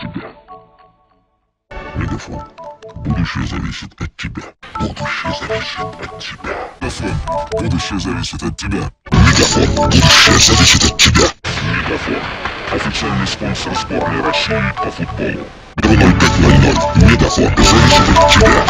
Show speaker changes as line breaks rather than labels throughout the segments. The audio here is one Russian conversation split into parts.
Тебя. Мегафон. Будущее зависит от тебя. Будущее зависит от тебя. Мегафон. Будущее зависит от тебя. Мегафон. Будущее зависит от тебя. Мегафон. Официальный спонсор сборной России по футболу. 0500. Мегафон. Зависит от тебя.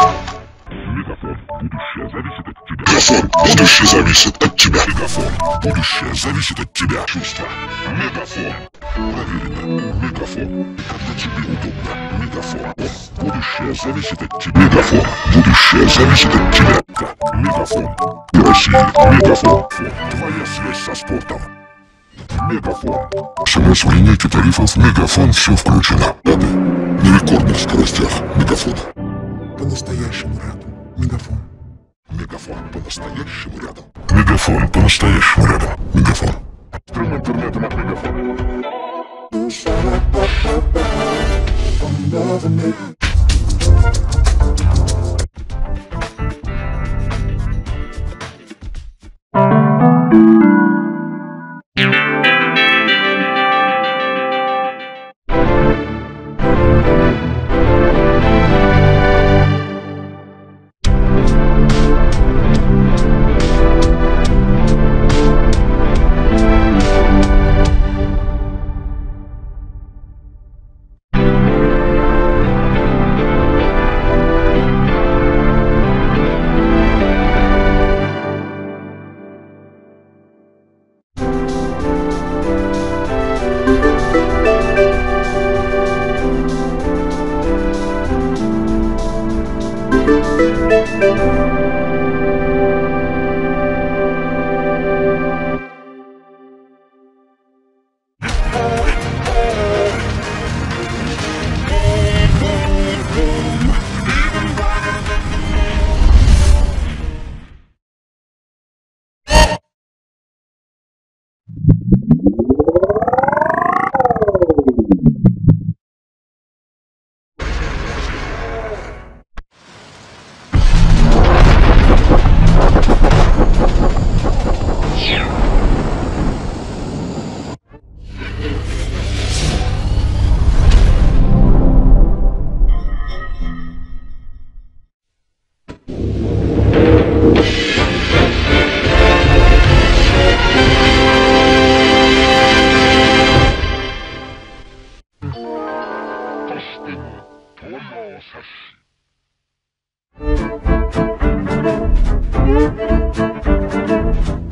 Мегафон. Будущее зависит от тебя. Мегафон. Будущее зависит от тебя. Мегафон. Будущее зависит от тебя. Чувство. Мегафон. Проверено. Мегафон. Когда тебе удобно. Мегафон. Будущее зависит от тебя. Мегафон. Будущее зависит от тебя. Мегафон. Россия. Мегафон. Твоя связь со спортом. Мегафон. В линейке тарифов Мегафон все включено. Рады. На рекордных скоростях Мегафона. По-настоящему рядом. Мегафон. Мегафон по-настоящему рядом. Мегафон по-настоящему рядом. Мегафон. Thank you.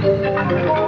Música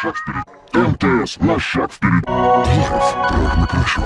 шаг вперед. МТС на шаг вперед. Life. Программа хорошо.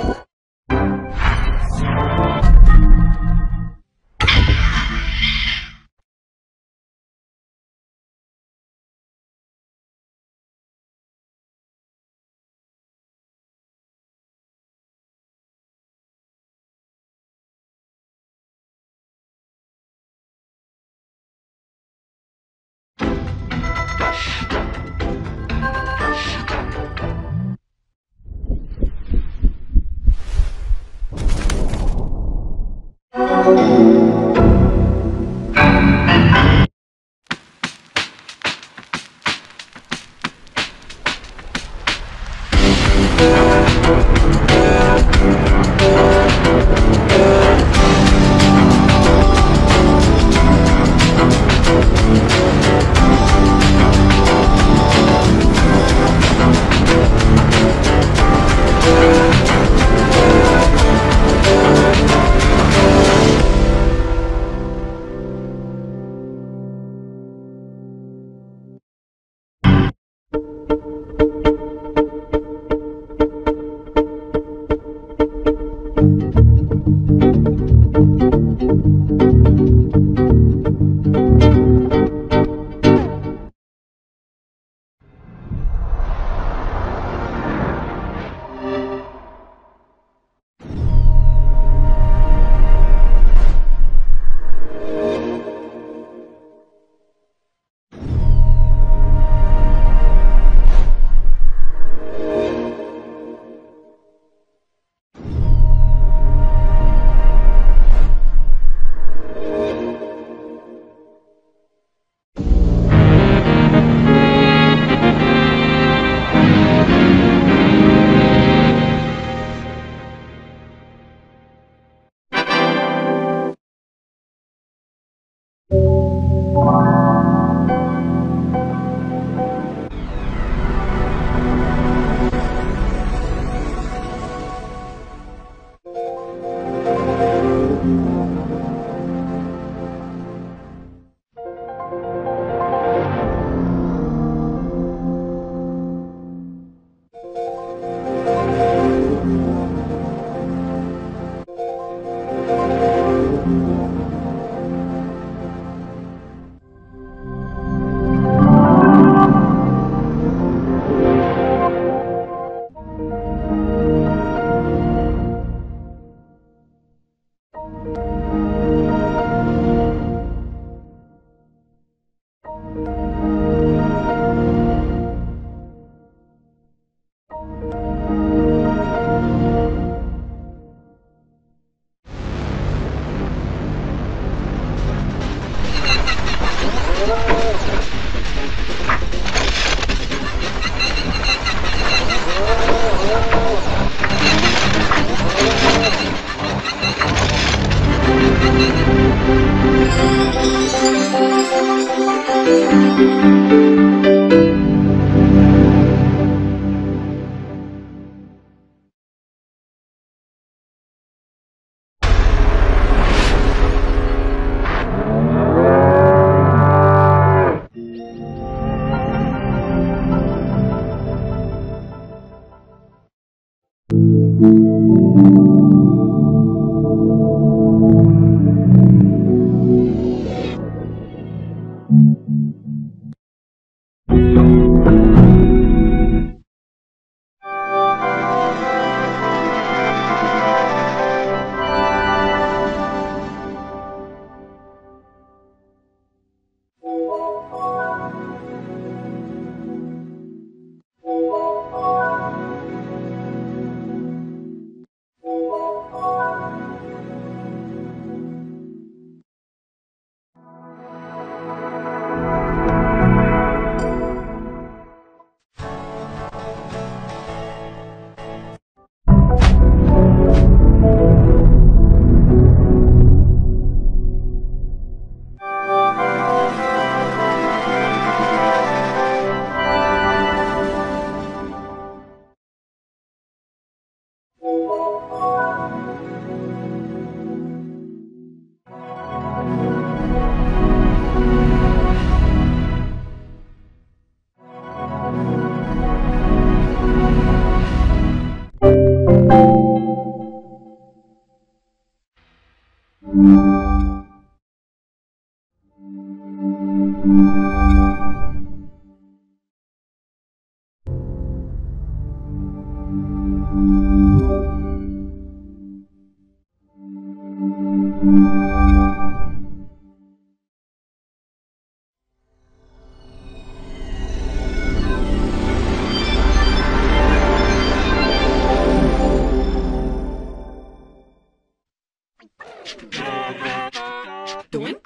doing?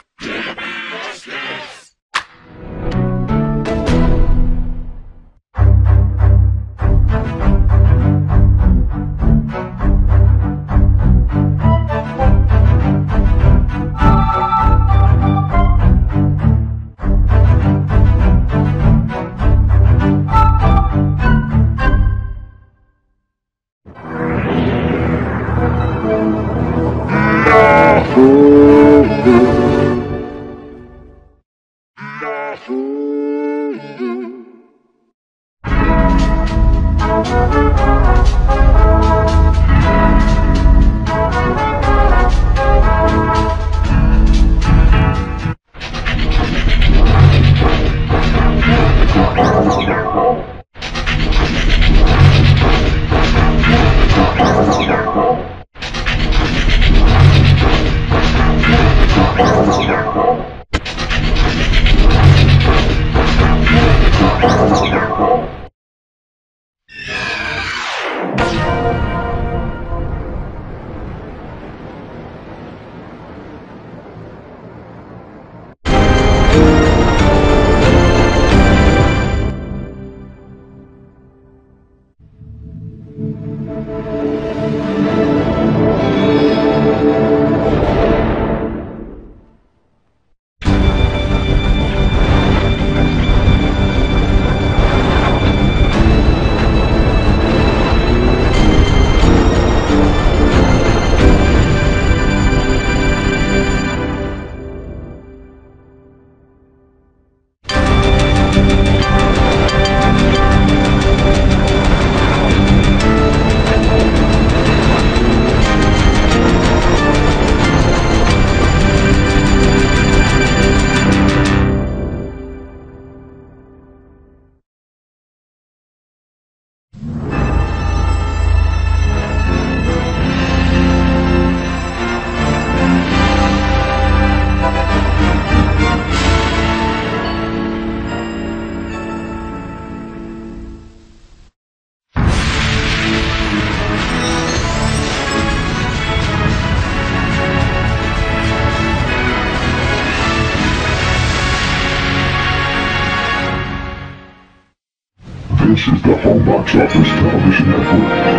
Status Television Network.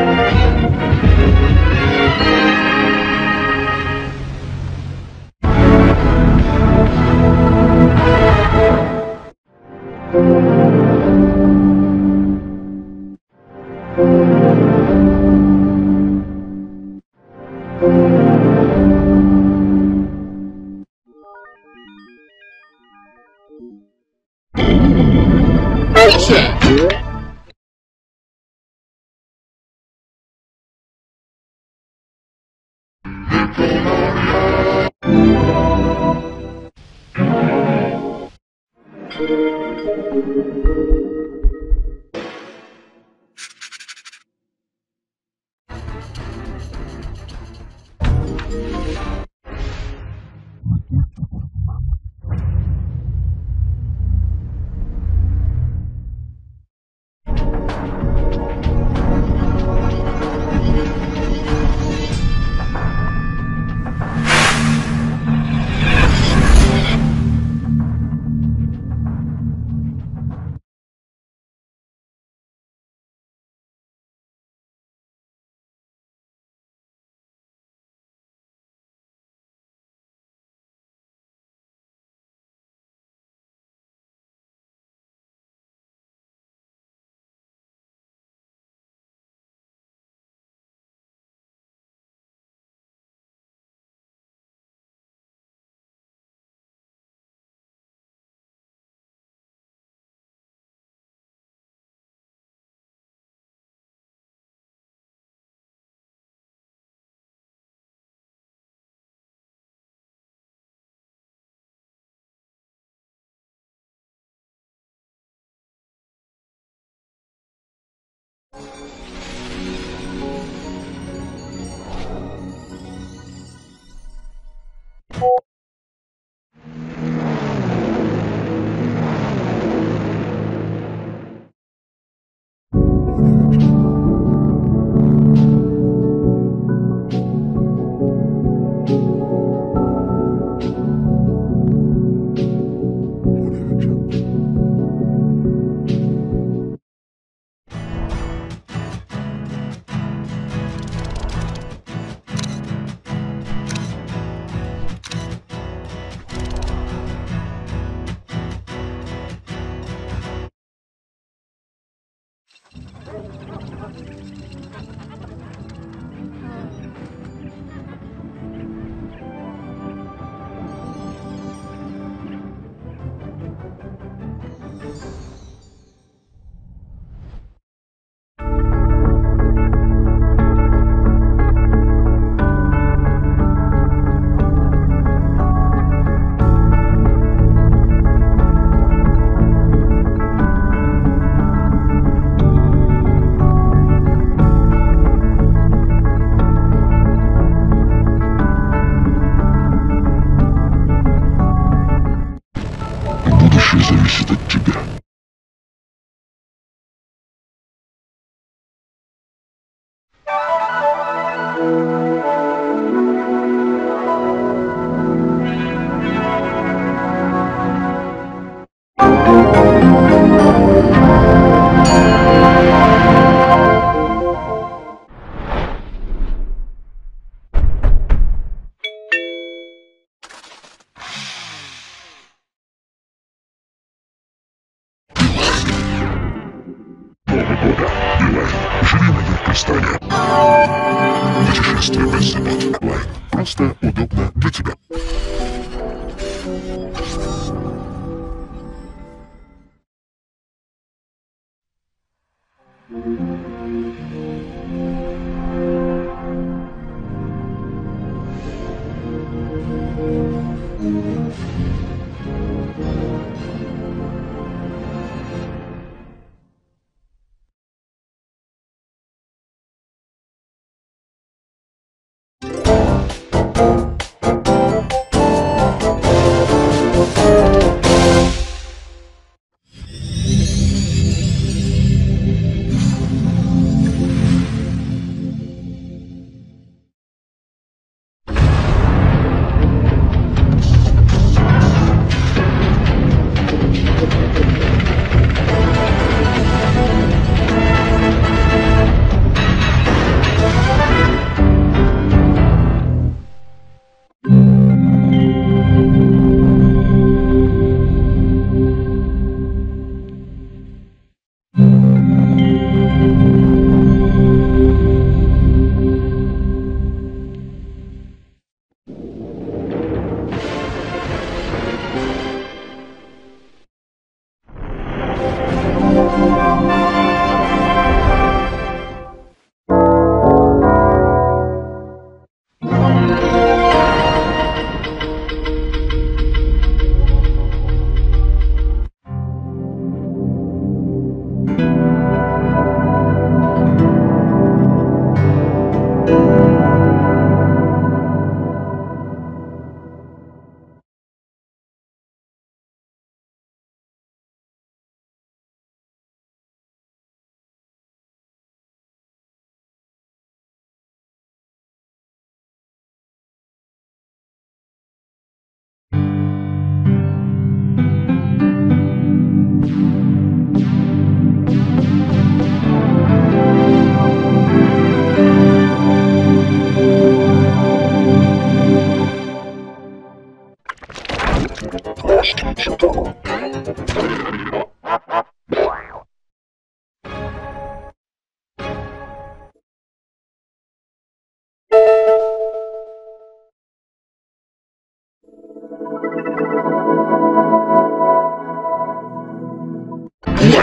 proste, wysypać like proste, udobne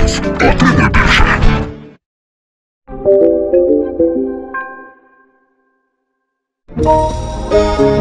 удобно для тебя. Лайф. Отримай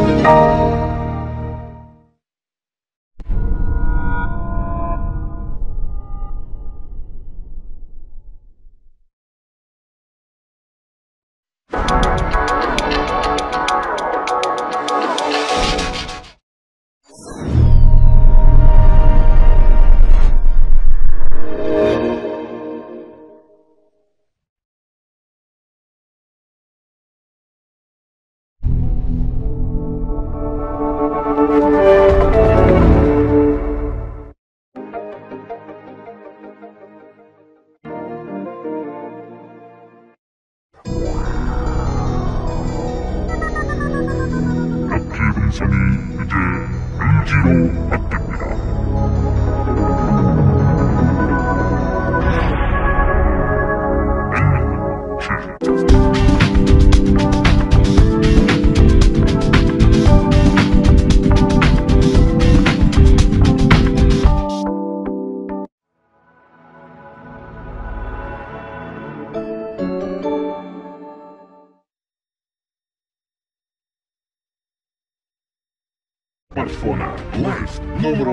サにいて、エンジロあってみた。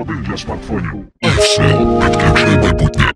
Смартфона. Лайф. Номер один для смартфонів. Лайфсел. Підключай майбутнє.